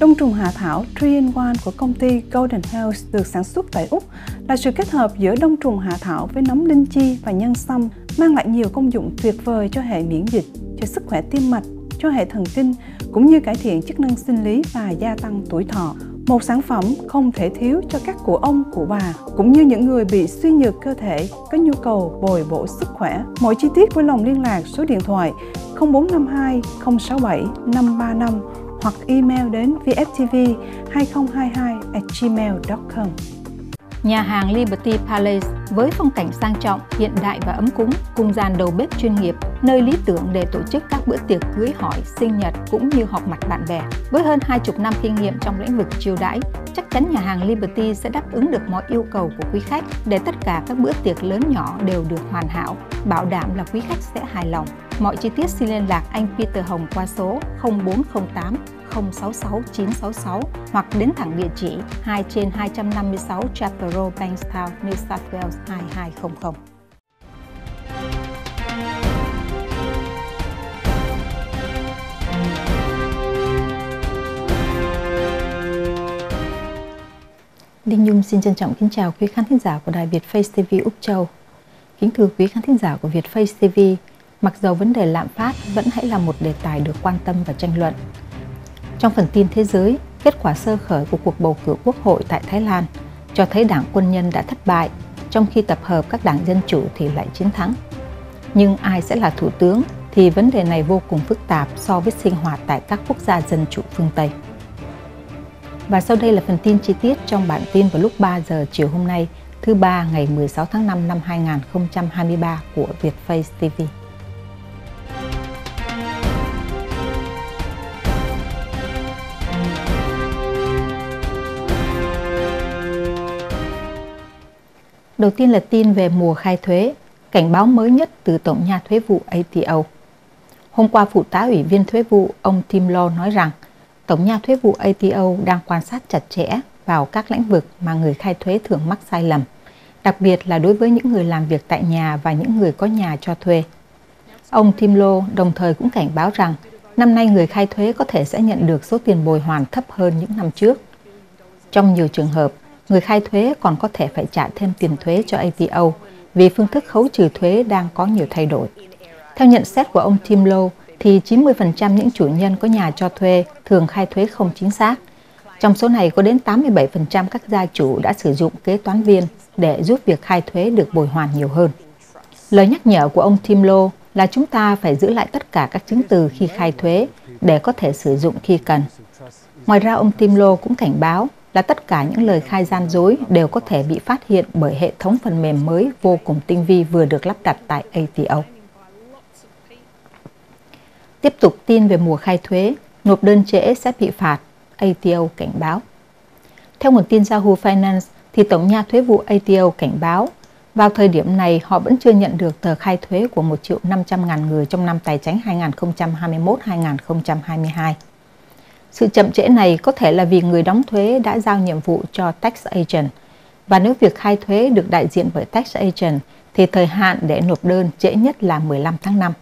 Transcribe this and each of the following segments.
Đông trùng hạ thảo 3-in-1 của công ty Golden Health được sản xuất tại Úc là sự kết hợp giữa đông trùng hạ thảo với nấm linh chi và nhân sâm, mang lại nhiều công dụng tuyệt vời cho hệ miễn dịch, cho sức khỏe tim mạch, cho hệ thần kinh, cũng như cải thiện chức năng sinh lý và gia tăng tuổi thọ. Một sản phẩm không thể thiếu cho các cụ ông, cụ bà, cũng như những người bị suy nhược cơ thể có nhu cầu bồi bổ sức khỏe. Mọi chi tiết vui lòng liên lạc số điện thoại 0452 067 535 hoặc email đến vftv 2022 gmail.com. Nhà hàng Liberty Palace với phong cảnh sang trọng, hiện đại và ấm cúng, cùng gian đầu bếp chuyên nghiệp, nơi lý tưởng để tổ chức các bữa tiệc cưới hỏi, sinh nhật cũng như họp mặt bạn bè. Với hơn hai chục năm kinh nghiệm trong lĩnh vực chiêu đãi, chắc chắn nhà hàng Liberty sẽ đáp ứng được mọi yêu cầu của quý khách để tất cả các bữa tiệc lớn nhỏ đều được hoàn hảo, bảo đảm là quý khách sẽ hài lòng. Mọi chi tiết xin liên lạc anh Peter Hồng qua số 0408 066 966 hoặc đến thẳng địa chỉ 2 trên 256 Chapel Road, Bankstown, New South Wales 2200. Đinh Nhung xin trân trọng kính chào quý khán thính giả của Đài Việt Face TV Úc Châu. Kính thưa quý khán thính giả của Việt Face TV, mặc dầu vấn đề lạm phát vẫn hãy là một đề tài được quan tâm và tranh luận. Trong phần tin thế giới, kết quả sơ khởi của cuộc bầu cử quốc hội tại Thái Lan cho thấy đảng quân nhân đã thất bại, trong khi tập hợp các đảng dân chủ thì lại chiến thắng. Nhưng ai sẽ là thủ tướng thì vấn đề này vô cùng phức tạp so với sinh hoạt tại các quốc gia dân chủ phương Tây. Và sau đây là phần tin chi tiết trong bản tin vào lúc 3 giờ chiều hôm nay, thứ ba ngày 16 tháng 5 năm 2023 của Vietface TV. Đầu tiên là tin về mùa khai thuế, cảnh báo mới nhất từ Tổng nhà thuế vụ ATO. Hôm qua, Phụ tá Ủy viên thuế vụ ông Tim Law nói rằng Tổng nhà thuế vụ ATO đang quan sát chặt chẽ vào các lĩnh vực mà người khai thuế thường mắc sai lầm, đặc biệt là đối với những người làm việc tại nhà và những người có nhà cho thuê. Ông Tim Law đồng thời cũng cảnh báo rằng năm nay người khai thuế có thể sẽ nhận được số tiền bồi hoàn thấp hơn những năm trước. Trong nhiều trường hợp, người khai thuế còn có thể phải trả thêm tiền thuế cho ATO vì phương thức khấu trừ thuế đang có nhiều thay đổi. Theo nhận xét của ông Tim Low, thì 90% những chủ nhân có nhà cho thuê thường khai thuế không chính xác. Trong số này có đến 87% các gia chủ đã sử dụng kế toán viên để giúp việc khai thuế được bồi hoàn nhiều hơn. Lời nhắc nhở của ông Tim Low là chúng ta phải giữ lại tất cả các chứng từ khi khai thuế để có thể sử dụng khi cần. Ngoài ra, ông Tim Low cũng cảnh báo là tất cả những lời khai gian dối đều có thể bị phát hiện bởi hệ thống phần mềm mới vô cùng tinh vi vừa được lắp đặt tại ATO. Tiếp tục tin về mùa khai thuế, nộp đơn trễ sẽ bị phạt, ATO cảnh báo. Theo nguồn tin Yahoo Finance, thì Tổng nha thuế vụ ATO cảnh báo vào thời điểm này họ vẫn chưa nhận được tờ khai thuế của 1 triệu 500 ngàn người trong năm tài chính 2021-2022. Sự chậm trễ này có thể là vì người đóng thuế đã giao nhiệm vụ cho tax agent và nếu việc khai thuế được đại diện bởi tax agent thì thời hạn để nộp đơn trễ nhất là 15 tháng 5.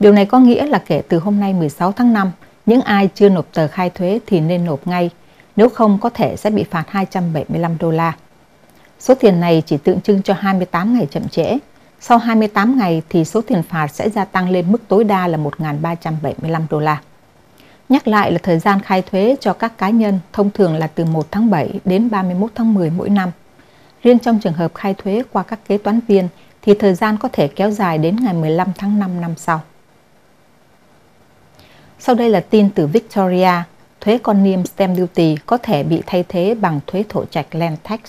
Điều này có nghĩa là kể từ hôm nay 16 tháng 5, những ai chưa nộp tờ khai thuế thì nên nộp ngay, nếu không có thể sẽ bị phạt 275 đô la. Số tiền này chỉ tượng trưng cho 28 ngày chậm trễ. Sau 28 ngày thì số tiền phạt sẽ gia tăng lên mức tối đa là 1.375 đô la. Nhắc lại là thời gian khai thuế cho các cá nhân thông thường là từ 1 tháng 7 đến 31 tháng 10 mỗi năm. Riêng trong trường hợp khai thuế qua các kế toán viên thì thời gian có thể kéo dài đến ngày 15 tháng 5 năm sau. Sau đây là tin từ Victoria, thuế con niêm stamp duty có thể bị thay thế bằng thuế thổ trạch land tax.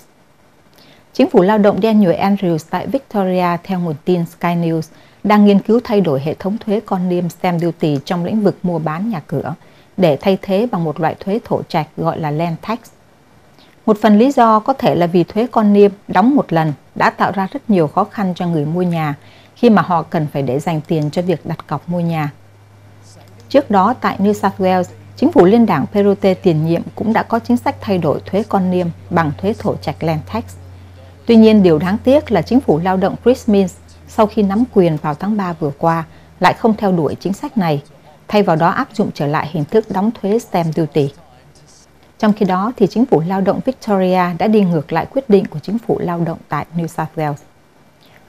Chính phủ lao động Daniel Andrews tại Victoria theo nguồn tin Sky News đang nghiên cứu thay đổi hệ thống thuế con niêm stamp duty trong lĩnh vực mua bán nhà cửa để thay thế bằng một loại thuế thổ trạch gọi là land tax. Một phần lý do có thể là vì thuế con niêm đóng một lần đã tạo ra rất nhiều khó khăn cho người mua nhà khi mà họ cần phải để dành tiền cho việc đặt cọc mua nhà. Trước đó tại New South Wales, chính phủ liên đảng Perote tiền nhiệm cũng đã có chính sách thay đổi thuế con niêm bằng thuế thổ trạch land tax. Tuy nhiên, điều đáng tiếc là chính phủ lao động Chris Minns sau khi nắm quyền vào tháng 3 vừa qua lại không theo đuổi chính sách này, thay vào đó áp dụng trở lại hình thức đóng thuế stamp duty. Trong khi đó, thì chính phủ lao động Victoria đã đi ngược lại quyết định của chính phủ lao động tại New South Wales.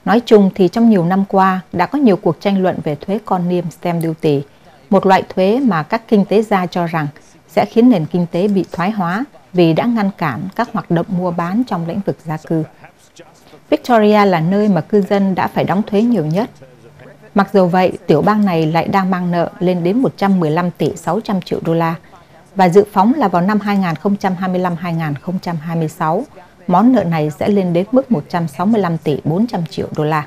Nói chung thì trong nhiều năm qua đã có nhiều cuộc tranh luận về thuế con niêm stamp duty, một loại thuế mà các kinh tế gia cho rằng sẽ khiến nền kinh tế bị thoái hóa vì đã ngăn cản các hoạt động mua bán trong lĩnh vực gia cư. Victoria là nơi mà cư dân đã phải đóng thuế nhiều nhất. Mặc dù vậy, tiểu bang này lại đang mang nợ lên đến 115 tỷ 600 triệu đô la và dự phóng là vào năm 2025-2026, món nợ này sẽ lên đến mức 165 tỷ 400 triệu đô la.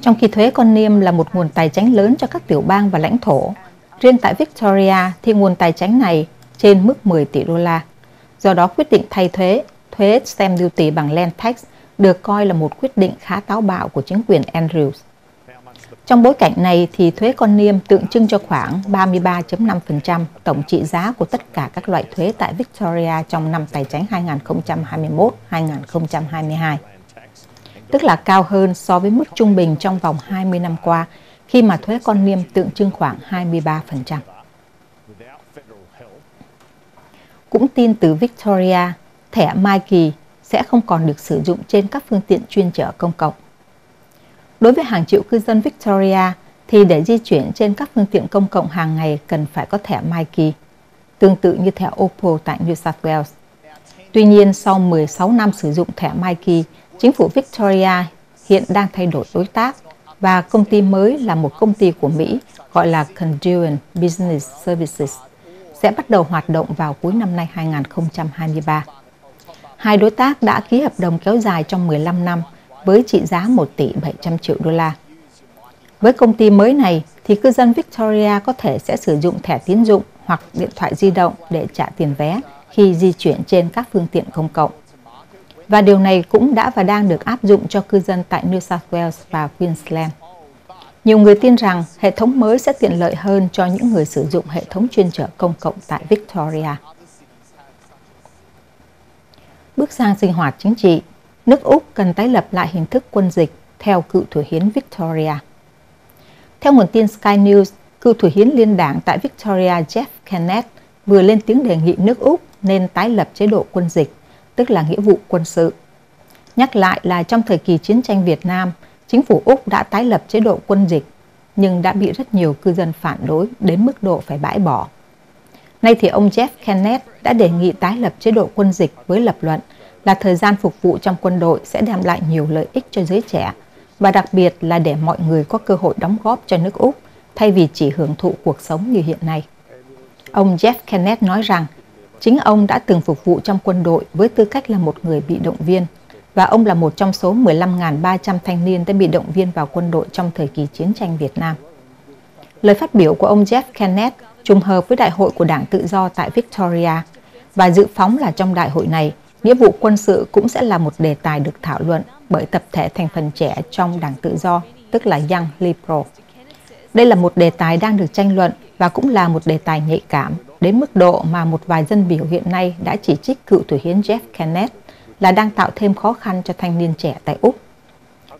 Trong khi thuế con niêm là một nguồn tài chính lớn cho các tiểu bang và lãnh thổ, riêng tại Victoria thì nguồn tài chính này trên mức 10 tỷ đô la. Do đó quyết định thay thuế, thuế stamp duty bằng land tax được coi là một quyết định khá táo bạo của chính quyền Andrews. Trong bối cảnh này thì thuế con niêm tượng trưng cho khoảng 33.5% tổng trị giá của tất cả các loại thuế tại Victoria trong năm tài chính 2021-2022, tức là cao hơn so với mức trung bình trong vòng 20 năm qua khi mà thuế con niêm tượng trưng khoảng 23%. Cũng tin từ Victoria, thẻ Mikey sẽ không còn được sử dụng trên các phương tiện chuyên chở công cộng. Đối với hàng triệu cư dân Victoria thì để di chuyển trên các phương tiện công cộng hàng ngày cần phải có thẻ Mikey, tương tự như thẻ Oppo tại New South Wales. Tuy nhiên, sau 16 năm sử dụng thẻ Mikey, chính phủ Victoria hiện đang thay đổi đối tác và công ty mới là một công ty của Mỹ gọi là Conduent Business Services sẽ bắt đầu hoạt động vào cuối năm nay 2023. Hai đối tác đã ký hợp đồng kéo dài trong 15 năm với trị giá 1 tỷ 700 triệu đô la. Với công ty mới này thì cư dân Victoria có thể sẽ sử dụng thẻ tín dụng hoặc điện thoại di động để trả tiền vé khi di chuyển trên các phương tiện công cộng. Và điều này cũng đã và đang được áp dụng cho cư dân tại New South Wales và Queensland. Nhiều người tin rằng hệ thống mới sẽ tiện lợi hơn cho những người sử dụng hệ thống chuyên chở công cộng tại Victoria. Bước sang sinh hoạt chính trị, nước Úc cần tái lập lại hình thức quân dịch theo cựu thủ hiến Victoria. Theo nguồn tin Sky News, cựu thủ hiến liên đảng tại Victoria Jeff Kennett vừa lên tiếng đề nghị nước Úc nên tái lập chế độ quân dịch, tức là nghĩa vụ quân sự. Nhắc lại là trong thời kỳ chiến tranh Việt Nam, chính phủ Úc đã tái lập chế độ quân dịch, nhưng đã bị rất nhiều cư dân phản đối đến mức độ phải bãi bỏ. Nay thì ông Jeff Kennett đã đề nghị tái lập chế độ quân dịch với lập luận là thời gian phục vụ trong quân đội sẽ đem lại nhiều lợi ích cho giới trẻ, và đặc biệt là để mọi người có cơ hội đóng góp cho nước Úc thay vì chỉ hưởng thụ cuộc sống như hiện nay. Ông Jeff Kennett nói rằng, chính ông đã từng phục vụ trong quân đội với tư cách là một người bị động viên, và ông là một trong số 15.300 thanh niên đã bị động viên vào quân đội trong thời kỳ chiến tranh Việt Nam. Lời phát biểu của ông Jeff Kennett trùng hợp với đại hội của Đảng Tự do tại Victoria và dự phóng là trong đại hội này, nghĩa vụ quân sự cũng sẽ là một đề tài được thảo luận bởi tập thể thành phần trẻ trong Đảng Tự do, tức là Young Liberal. Đây là một đề tài đang được tranh luận và cũng là một đề tài nhạy cảm đến mức độ mà một vài dân biểu hiện nay đã chỉ trích cựu thủ hiến Jeff Kennett là đang tạo thêm khó khăn cho thanh niên trẻ tại Úc.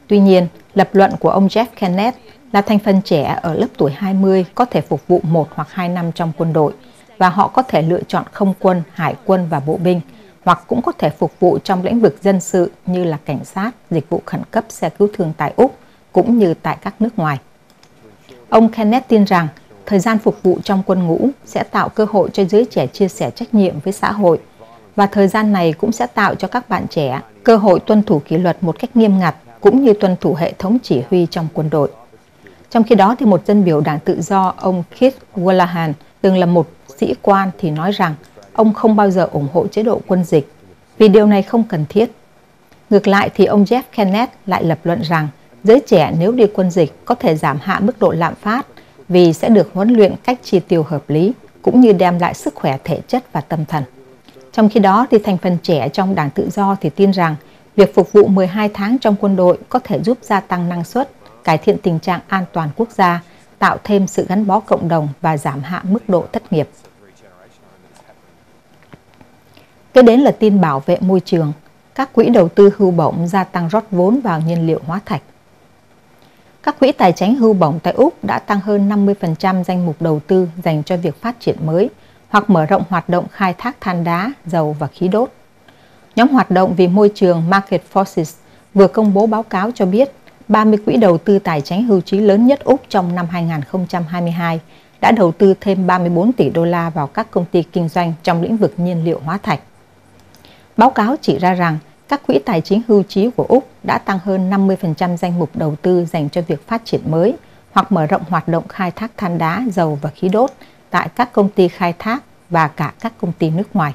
Tuy nhiên, lập luận của ông Jeff Kennett là thành phần trẻ ở lớp tuổi 20 có thể phục vụ một hoặc hai năm trong quân đội và họ có thể lựa chọn không quân, hải quân và bộ binh hoặc cũng có thể phục vụ trong lĩnh vực dân sự như là cảnh sát, dịch vụ khẩn cấp xe cứu thương tại Úc cũng như tại các nước ngoài. Ông Kenneth tin rằng thời gian phục vụ trong quân ngũ sẽ tạo cơ hội cho giới trẻ chia sẻ trách nhiệm với xã hội và thời gian này cũng sẽ tạo cho các bạn trẻ cơ hội tuân thủ kỷ luật một cách nghiêm ngặt cũng như tuân thủ hệ thống chỉ huy trong quân đội. Trong khi đó thì một dân biểu đảng tự do ông Keith Wallahan từng là một sĩ quan thì nói rằng ông không bao giờ ủng hộ chế độ quân dịch vì điều này không cần thiết. Ngược lại thì ông Jeff Kennett lại lập luận rằng giới trẻ nếu đi quân dịch có thể giảm hạ mức độ lạm phát vì sẽ được huấn luyện cách chi tiêu hợp lý cũng như đem lại sức khỏe thể chất và tâm thần. Trong khi đó thì thành phần trẻ trong đảng tự do thì tin rằng việc phục vụ 12 tháng trong quân đội có thể giúp gia tăng năng suất, cải thiện tình trạng an toàn quốc gia, tạo thêm sự gắn bó cộng đồng và giảm hạ mức độ thất nghiệp. Kế đến là tin bảo vệ môi trường. Các quỹ đầu tư hưu bổng gia tăng rót vốn vào nhiên liệu hóa thạch. Các quỹ tài chính hưu bổng tại Úc đã tăng hơn 50% danh mục đầu tư dành cho việc phát triển mới, hoặc mở rộng hoạt động khai thác than đá, dầu và khí đốt. Nhóm hoạt động vì môi trường Market Forces vừa công bố báo cáo cho biết 30 quỹ đầu tư tài chính hưu trí lớn nhất Úc trong năm 2022 đã đầu tư thêm 34 tỷ đô la vào các công ty kinh doanh trong lĩnh vực nhiên liệu hóa thạch. Báo cáo chỉ ra rằng các quỹ tài chính hưu trí của Úc đã tăng hơn 50% danh mục đầu tư dành cho việc phát triển mới hoặc mở rộng hoạt động khai thác than đá, dầu và khí đốt tại các công ty khai thác và cả các công ty nước ngoài.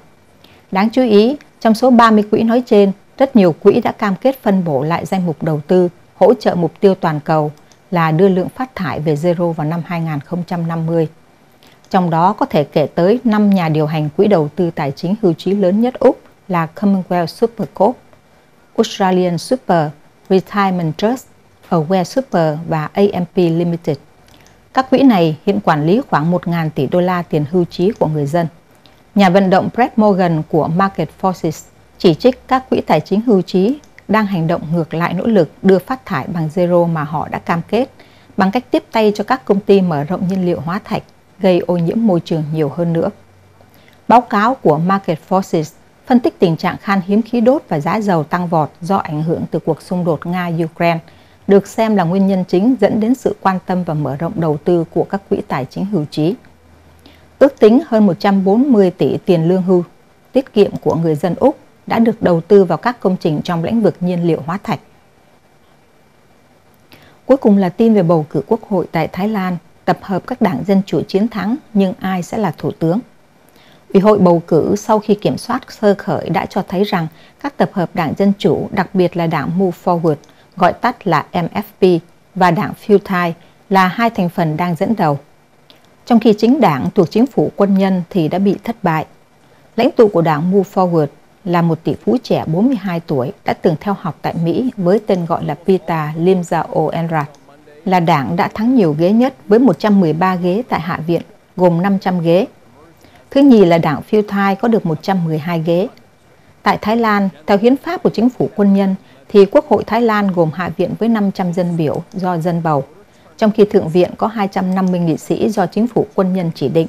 Đáng chú ý, trong số 30 quỹ nói trên, rất nhiều quỹ đã cam kết phân bổ lại danh mục đầu tư hỗ trợ mục tiêu toàn cầu là đưa lượng phát thải về zero vào năm 2050. Trong đó có thể kể tới 5 nhà điều hành quỹ đầu tư tài chính hưu trí lớn nhất Úc là Commonwealth Supercorp, Australian Super, Retirement Trust, Aware Super và AMP Limited. Các quỹ này hiện quản lý khoảng 1.000 tỷ đô la tiền hưu trí của người dân. Nhà vận động Brett Morgan của Market Forces chỉ trích các quỹ tài chính hưu trí đang hành động ngược lại nỗ lực đưa phát thải bằng zero mà họ đã cam kết, bằng cách tiếp tay cho các công ty mở rộng nhiên liệu hóa thạch, gây ô nhiễm môi trường nhiều hơn nữa. Báo cáo của Market Forces phân tích tình trạng khan hiếm khí đốt và giá dầu tăng vọt do ảnh hưởng từ cuộc xung đột Nga-Ukraine, được xem là nguyên nhân chính dẫn đến sự quan tâm và mở rộng đầu tư của các quỹ tài chính hưu trí. Ước tính hơn 140 tỷ tiền lương hưu, tiết kiệm của người dân Úc đã được đầu tư vào các công trình trong lĩnh vực nhiên liệu hóa thạch. Cuối cùng là tin về bầu cử quốc hội tại Thái Lan, tập hợp các đảng Dân Chủ chiến thắng nhưng ai sẽ là thủ tướng. Ủy hội bầu cử sau khi kiểm soát sơ khởi đã cho thấy rằng các tập hợp đảng Dân Chủ, đặc biệt là đảng Move Forward, gọi tắt là MFP, và đảng Futai là hai thành phần đang dẫn đầu. Trong khi chính đảng thuộc chính phủ quân nhân thì đã bị thất bại. Lãnh tụ của đảng Move Forward là một tỷ phú trẻ 42 tuổi đã từng theo học tại Mỹ với tên gọi là Pita Limzao Enrat, là đảng đã thắng nhiều ghế nhất với 113 ghế tại Hạ viện, gồm 500 ghế. Thứ nhì là đảng Phiêu Thai có được 112 ghế. Tại Thái Lan, theo hiến pháp của chính phủ quân nhân, thì Quốc hội Thái Lan gồm Hạ viện với 500 dân biểu do dân bầu, trong khi Thượng viện có 250 nghị sĩ do chính phủ quân nhân chỉ định.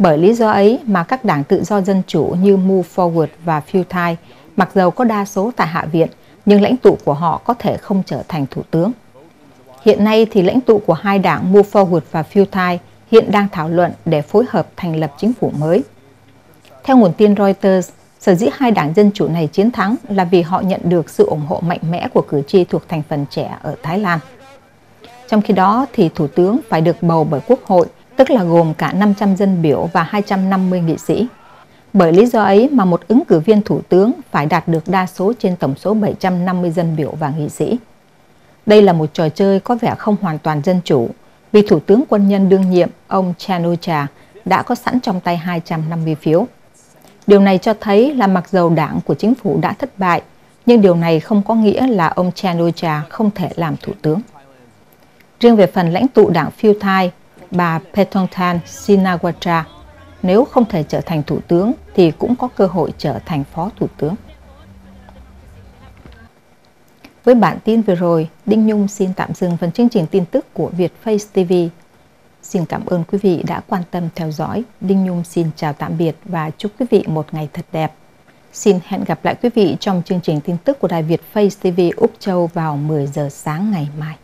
Bởi lý do ấy mà các đảng tự do dân chủ như Move Forward và Futai mặc dầu có đa số tại Hạ viện, nhưng lãnh tụ của họ có thể không trở thành thủ tướng. Hiện nay thì lãnh tụ của hai đảng Move Forward và Futai hiện đang thảo luận để phối hợp thành lập chính phủ mới. Theo nguồn tin Reuters, sở dĩ hai đảng Dân Chủ này chiến thắng là vì họ nhận được sự ủng hộ mạnh mẽ của cử tri thuộc thành phần trẻ ở Thái Lan. Trong khi đó thì Thủ tướng phải được bầu bởi Quốc hội tức là gồm cả 500 dân biểu và 250 nghị sĩ. Bởi lý do ấy mà một ứng cử viên thủ tướng phải đạt được đa số trên tổng số 750 dân biểu và nghị sĩ. Đây là một trò chơi có vẻ không hoàn toàn dân chủ, vì Thủ tướng quân nhân đương nhiệm ông Chanucha đã có sẵn trong tay 250 phiếu. Điều này cho thấy là mặc dầu đảng của chính phủ đã thất bại, nhưng điều này không có nghĩa là ông Chanucha không thể làm thủ tướng. Riêng về phần lãnh tụ đảng Phiêu Thai, bà Petongtan Shinawatra nếu không thể trở thành thủ tướng thì cũng có cơ hội trở thành phó thủ tướng. Với bản tin vừa rồi, Đinh Nhung xin tạm dừng phần chương trình tin tức của Việt Face TV. Xin cảm ơn quý vị đã quan tâm theo dõi. Đinh Nhung xin chào tạm biệt và chúc quý vị một ngày thật đẹp. Xin hẹn gặp lại quý vị trong chương trình tin tức của Đài Việt Face TV Úc Châu vào 10 giờ sáng ngày mai.